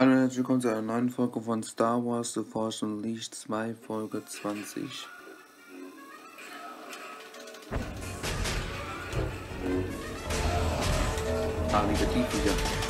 Hallo und herzlich willkommen zu einer neuen Folge von Star Wars The Force Unleashed 2, Folge 20. Ah, wieder die wieder.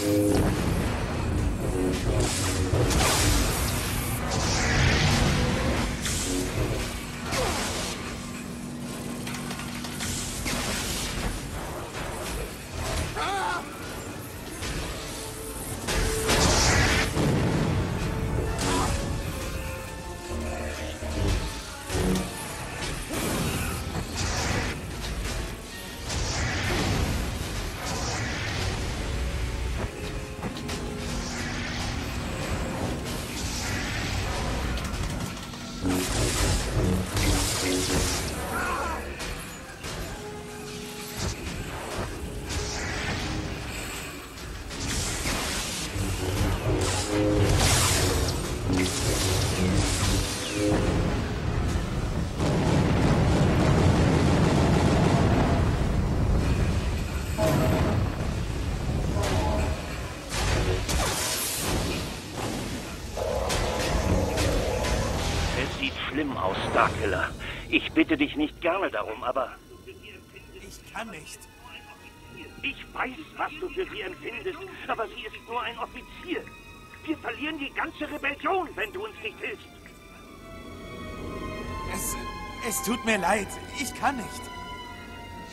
Thank you. Starkiller. Ich bitte dich nicht gerne darum, aber... Ich kann nicht. Ich weiß, was du für sie empfindest, aber sie ist nur ein Offizier. Wir verlieren die ganze Rebellion, wenn du uns nicht hilfst. Es, es tut mir leid. Ich kann nicht.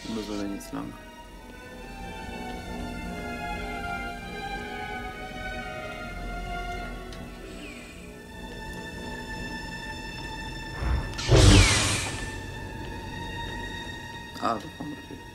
Wo soll denn jetzt lang? Ah, da vorne, okay.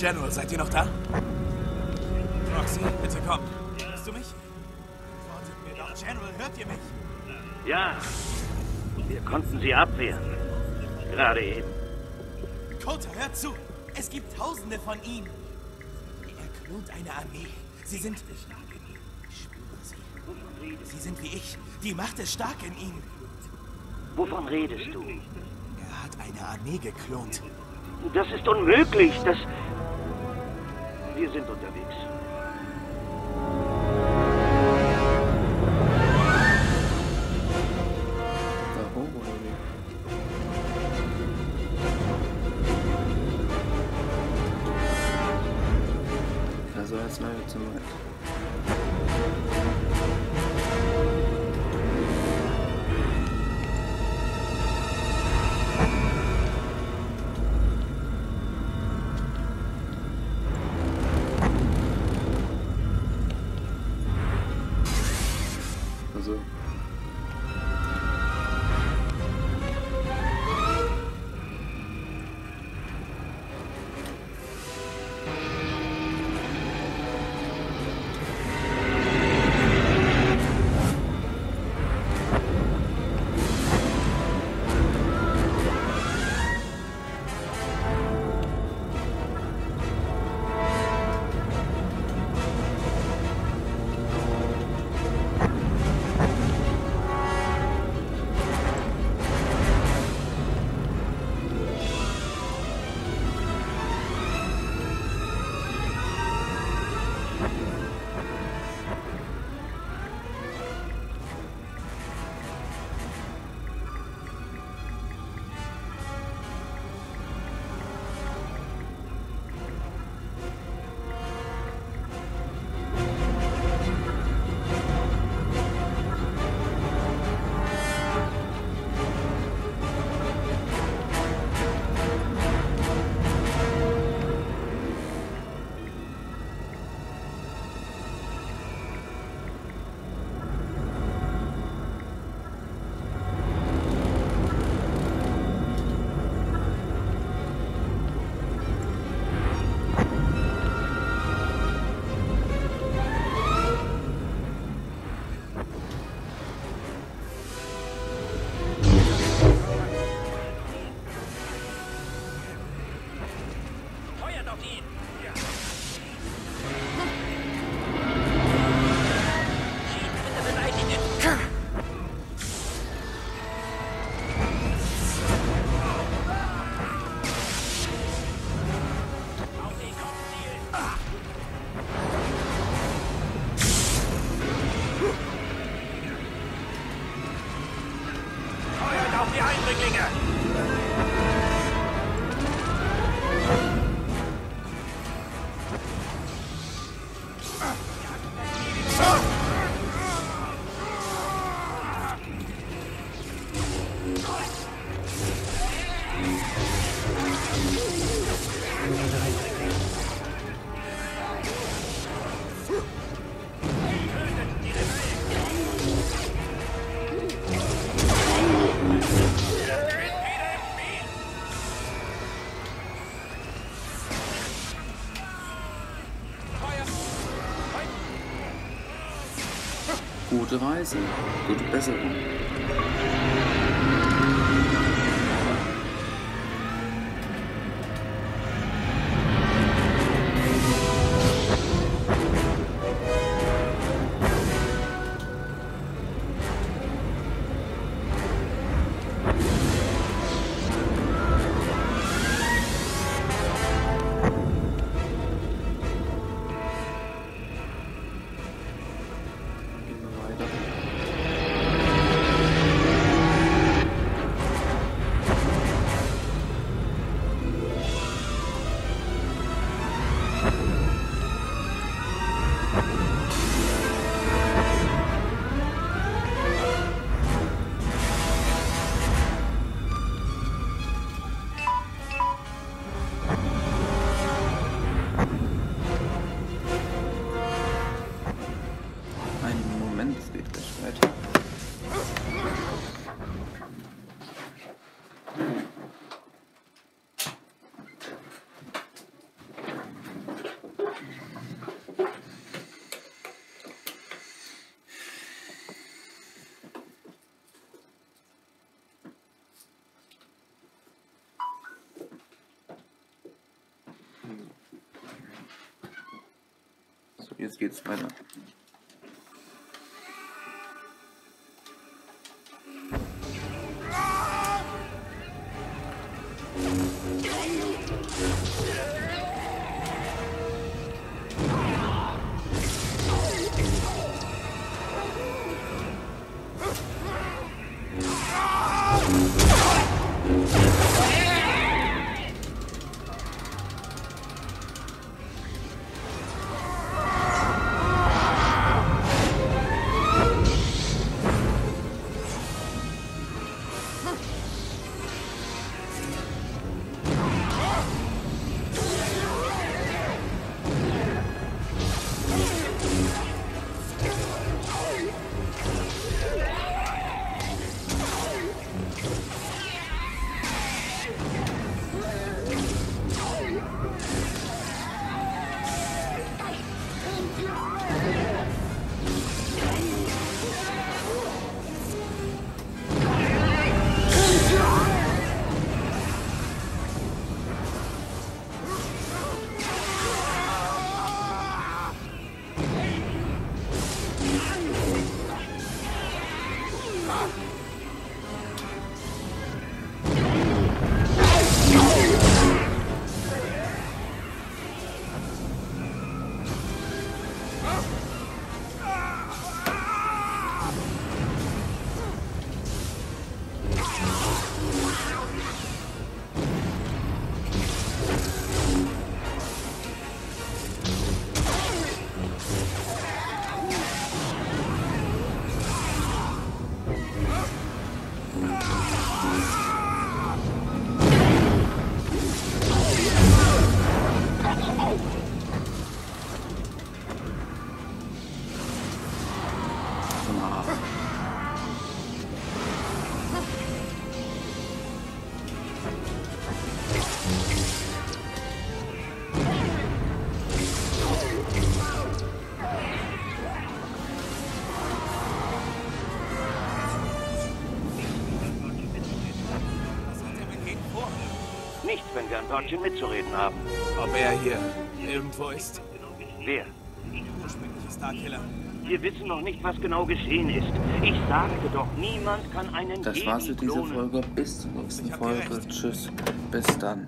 General, seid ihr noch da? Wir konnten sie abwehren. Gerade eben. Kota, hört zu! Es gibt Tausende von ihnen. Er klont eine Armee. Sie sind... Ich spüre sie. Sie sind wie ich. Die Macht ist stark in ihnen. Wovon redest du? Er hat eine Armee geklont. Das ist unmöglich. Das. Wir sind unterwegs. not too much. Gute Reise, gute Besserung. Jetzt geht's weiter. Wörtchen mitzureden haben. Ob er hier irgendwo ist? Wer? Ursprüngliche Starkiller. Wir wissen noch nicht, was genau geschehen ist. Ich sagte doch, niemand kann einen Das war's für diese. Folge. Bis zur nächsten Folge. gerecht. Tschüss. Bis dann.